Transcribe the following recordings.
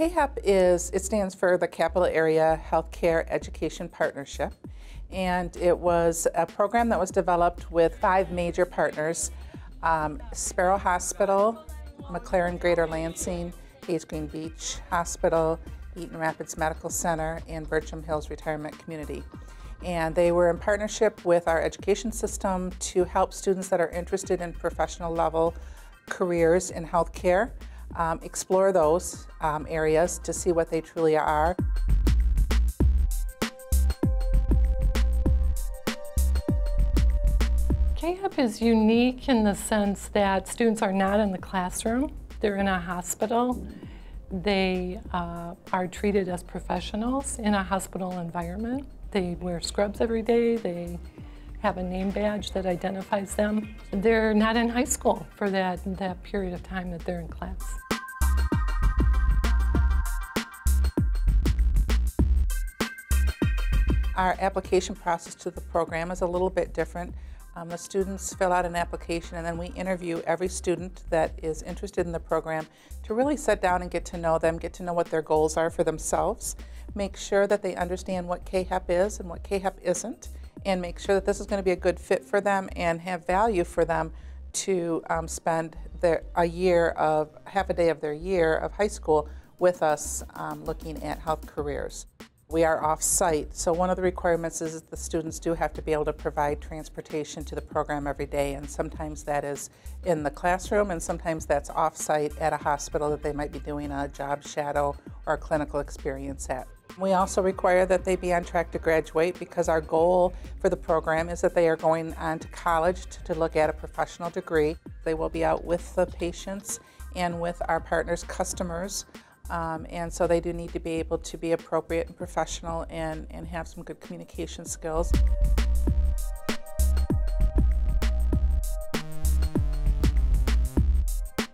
CAHEP is, it stands for the Capital Area Healthcare Education Partnership. And it was a program that was developed with five major partners, um, Sparrow Hospital, McLaren Greater Lansing, Hayes Green Beach Hospital, Eaton Rapids Medical Center, and Burcham Hills Retirement Community. And they were in partnership with our education system to help students that are interested in professional level careers in healthcare um, explore those um, areas to see what they truly are. CAHEP is unique in the sense that students are not in the classroom, they're in a hospital. They uh, are treated as professionals in a hospital environment. They wear scrubs every day, they have a name badge that identifies them. They're not in high school for that, that period of time that they're in class. Our application process to the program is a little bit different. Um, the students fill out an application and then we interview every student that is interested in the program to really sit down and get to know them, get to know what their goals are for themselves, make sure that they understand what CAHEP is and what CAHEP isn't, and make sure that this is going to be a good fit for them and have value for them to um, spend their, a year of, half a day of their year of high school with us um, looking at health careers. We are off-site, so one of the requirements is that the students do have to be able to provide transportation to the program every day, and sometimes that is in the classroom, and sometimes that's off-site at a hospital that they might be doing a job shadow or a clinical experience at. We also require that they be on track to graduate because our goal for the program is that they are going on to college to, to look at a professional degree. They will be out with the patients and with our partners' customers. Um, and so they do need to be able to be appropriate and professional and, and have some good communication skills.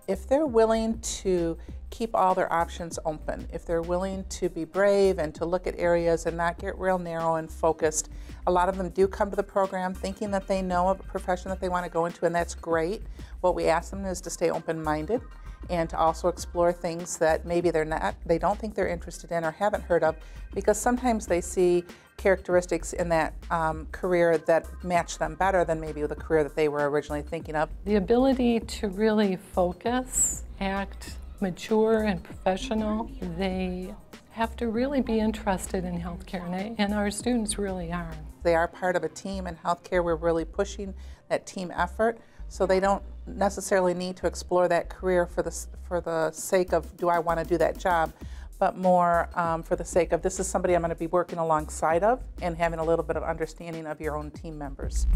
If they're willing to keep all their options open. If they're willing to be brave and to look at areas and not get real narrow and focused, a lot of them do come to the program thinking that they know of a profession that they want to go into, and that's great. What we ask them is to stay open-minded and to also explore things that maybe they're not, they don't think they're interested in or haven't heard of, because sometimes they see characteristics in that um, career that match them better than maybe the career that they were originally thinking of. The ability to really focus, act, mature and professional. They have to really be interested in healthcare, and, they, and our students really are. They are part of a team in healthcare. We're really pushing that team effort, so they don't necessarily need to explore that career for the, for the sake of, do I want to do that job? but more um, for the sake of this is somebody I'm going to be working alongside of and having a little bit of understanding of your own team members.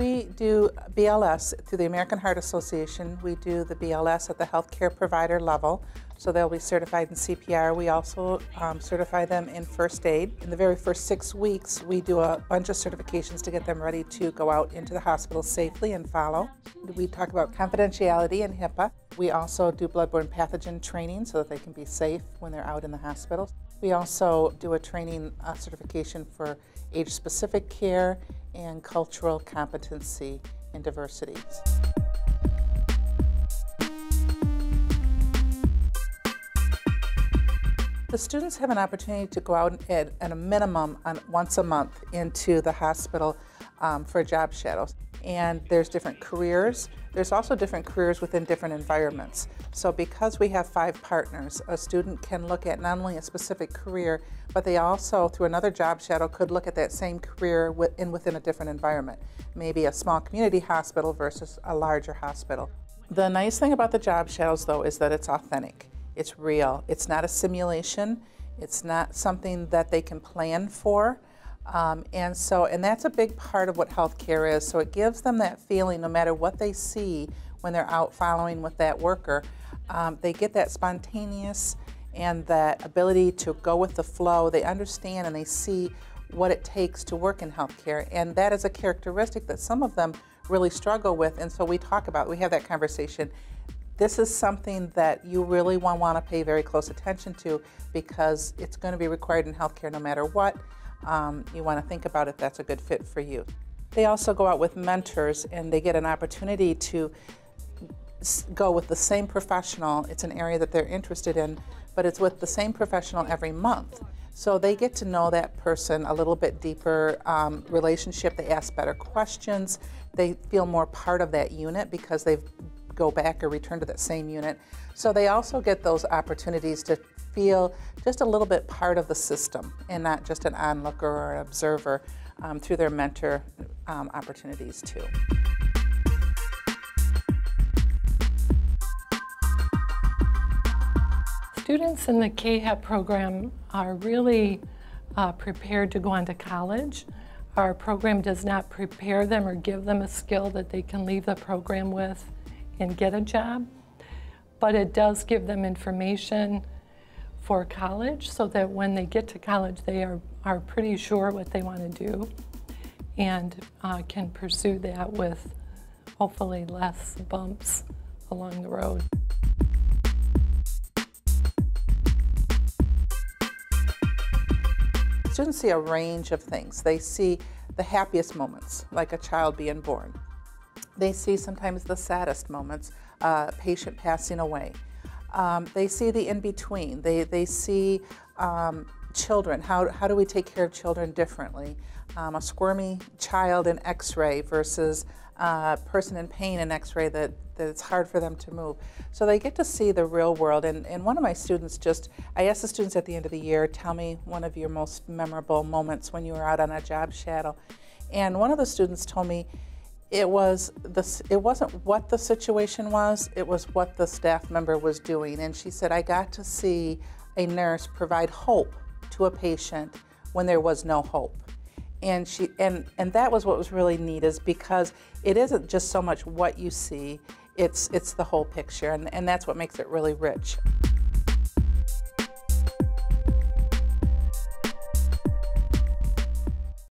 We do BLS through the American Heart Association. We do the BLS at the healthcare provider level, so they'll be certified in CPR. We also um, certify them in first aid. In the very first six weeks, we do a bunch of certifications to get them ready to go out into the hospital safely and follow. We talk about confidentiality and HIPAA. We also do bloodborne pathogen training so that they can be safe when they're out in the hospital. We also do a training uh, certification for age-specific care and cultural competency and diversity. The students have an opportunity to go out at, at a minimum on, once a month into the hospital um, for job shadows. And there's different careers. There's also different careers within different environments. So because we have five partners, a student can look at not only a specific career, but they also, through another job shadow, could look at that same career in within a different environment. Maybe a small community hospital versus a larger hospital. The nice thing about the job shadows, though, is that it's authentic. It's real. It's not a simulation. It's not something that they can plan for. Um, and so, and that's a big part of what healthcare is. So it gives them that feeling, no matter what they see when they're out following with that worker, um, they get that spontaneous and that ability to go with the flow. They understand and they see what it takes to work in healthcare. And that is a characteristic that some of them really struggle with. And so we talk about, we have that conversation this is something that you really want, want to pay very close attention to because it's going to be required in healthcare no matter what. Um, you want to think about if that's a good fit for you. They also go out with mentors and they get an opportunity to go with the same professional. It's an area that they're interested in, but it's with the same professional every month. So they get to know that person a little bit deeper um, relationship. They ask better questions. They feel more part of that unit because they go back or return to that same unit. So they also get those opportunities to feel just a little bit part of the system and not just an onlooker or an observer um, through their mentor um, opportunities too. Students in the CAHEP program are really uh, prepared to go on to college. Our program does not prepare them or give them a skill that they can leave the program with and get a job, but it does give them information for college so that when they get to college, they are, are pretty sure what they want to do and uh, can pursue that with hopefully less bumps along the road. Students see a range of things. They see the happiest moments, like a child being born. They see sometimes the saddest moments, a patient passing away. Um, they see the in between. They, they see um, children. How, how do we take care of children differently? Um, a squirmy child in x ray versus a person in pain in x ray that, that it's hard for them to move. So they get to see the real world. And, and one of my students just, I asked the students at the end of the year, tell me one of your most memorable moments when you were out on a job shadow. And one of the students told me, it was the it wasn't what the situation was it was what the staff member was doing. And she said i got to see a nurse provide hope to a patient when there was no hope. And she and and that was what was really neat is because it isn't just so much what you see it's it's the whole picture. And, and that's what makes it really rich